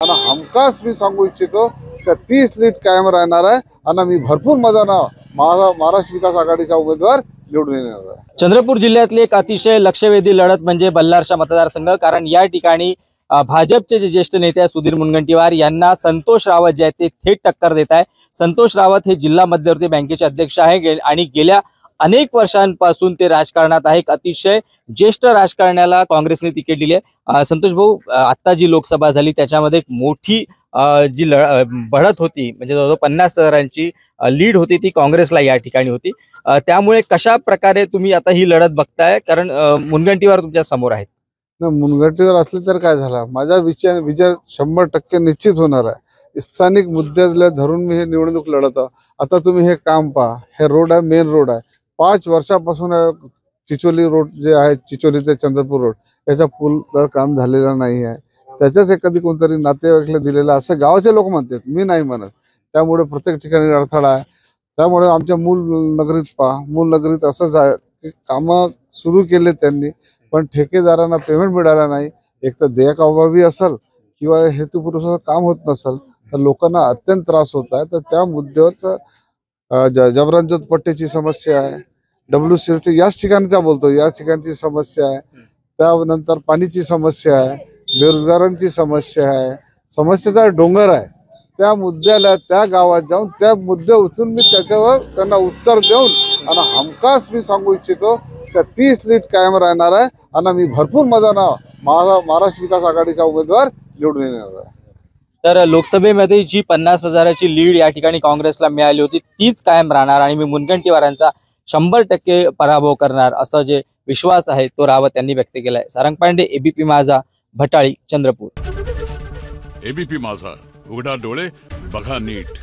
आणि हमखास मी सांगू इच्छितो का तीस लीट कायम राहणार आहे आणि मी भरपूर मजानं महाराष्ट्र विकास आघाडीचा उमेदवार निवडून येणार आहे. चंद्रपूर जिल्ह्यातली एक अतिशय लक्षवेधी लढत म्हणजे बल्लारशा मतदारसंघ कारण या ठिकाणी भाजपचे जे ज्येष्ठ नेते आहेत सुधीर मुनगंटीवार यांना संतोष रावत जे आहेत ते थेट टक्कर देत आहे संतोष रावत हे जिल्हा मध्यवर्ती बँकेचे अध्यक्ष आहे आणि गेल्या अनेक वर्षांपासून ते राजकारणात आहे. एक अतिशय ज्येष्ठ राजकारण्याला काँग्रेसने तिकीट दिली आहे. संतोष भाऊ आत्ता जी लोकसभा झाली त्याच्यामध्ये एक मोठी जी लढ बढत होती म्हणजे जवळजवळ पन्नास हजारांची लीड होती ती काँग्रेसला या ठिकाणी होती. त्यामुळे कशा प्रकारे तुम्ही आता ही लढत बघताय? कारण मुनगंटीवार तुमच्यासमोर आहेत. मुनगंटीवर असले तर काय झाला? माझा विचार विचार शंभर टक्के निश्चित होणार आहे. स्थानिक मुद्द्याला धरून मी हे निवडणूक लढत आहे आता तुम्ही हे काम पहा. हे रोड आहे मेन रोड आहे. पाच वर्षापासून चिचोली रोड जे आहे चिचोली ते चंद्रपूर रोड याचा पुलचं काम झालेलं नाही आहे. त्याच्याच एखादी कोणतरी नातेवाईकला दिलेलं असं गावाचे लोक म्हणतात मी नाही म्हणत. त्यामुळे प्रत्येक ठिकाणी अडथळा आहे. त्यामुळे आमच्या मूल नगरीत पहा मूल नगरीत असंच आहे की कामं सुरू केले त्यांनी पण ठेकेदारांना पेमेंट मिळाला नाही. एक तर देयक अभावी असेल किंवा हेतुपुरुषाचं काम होत नसेल तर लोकांना अत्यंत त्रास होत आहे. तर त्या मुद्द्यावर जबरांजोत ज- पट्टीची समस्या आहे. डब्ल्यू सी एलची याच त्या बोलतो या ठिकाणची समस्या आहे. त्यानंतर पाणीची समस्या आहे बेरोजगारांची समस्या आहे. समस्येचा डोंगर आहे. त्या मुद्द्याला त्या गावात जाऊन त्या मुद्दे उचलून मी त्याच्यावर त्यांना उत्तर देऊन आणि हमखास मी सांगू इच्छितो का तीस लीट कायम राहणार आहे. आणि मी भरपूर मजानं महाराष्ट्र विकास आघाडीचा उमेदवार निवडून येणार आहे. तर लोकसभेमध्ये जी पन्नास हजाराची लीड या ठिकाणी काँग्रेसला मिळाली होती तीच कायम राहणार आणि मी मुनगंटीवारांचा शंभर टक्के पराभव करणार असा जे विश्वास आहे तो रावत यांनी व्यक्त केलाय. सारंग पांडे एबीपी माझा भटाळी चंद्रपूर. एबीपी माझा उघडा डोळे बघा नीट.